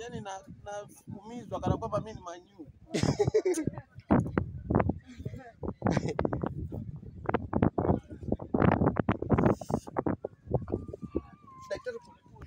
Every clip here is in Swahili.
yani naumizwa kana kwamba mimi ni manyu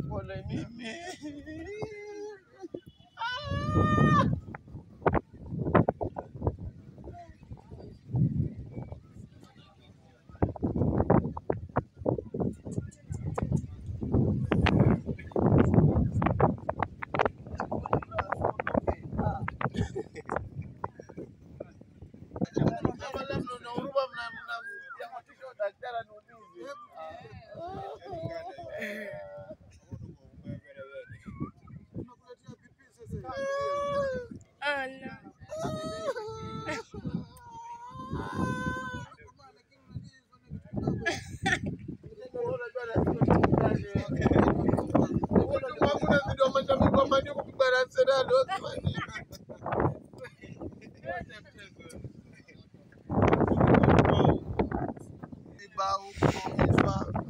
Follow me, me. Ah! sana. Bau, bau, bau.